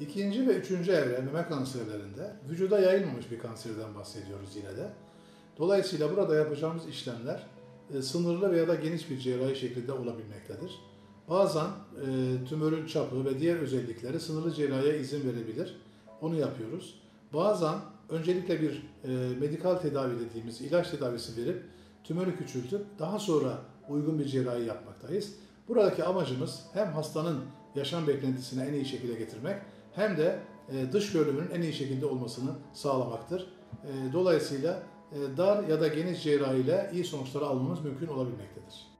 İkinci ve üçüncü evre meme kanserlerinde vücuda yayılmamış bir kanserden bahsediyoruz yine de. Dolayısıyla burada yapacağımız işlemler e, sınırlı veya da geniş bir cerrahi şeklinde olabilmektedir. Bazen e, tümörün çapı ve diğer özellikleri sınırlı cerrahiye izin verebilir. Onu yapıyoruz. Bazen öncelikle bir e, medikal tedavi dediğimiz ilaç tedavisi verip tümörü küçültüp daha sonra uygun bir cerrahi yapmaktayız. Buradaki amacımız hem hastanın yaşam beklentisini en iyi şekilde getirmek hem de e, dış görünümün en iyi şekilde olmasını sağlamaktır. E, Dolayısıyla e, dar ya da geniş cerrahi ile iyi sonuçları almamız mümkün olabilmektedir.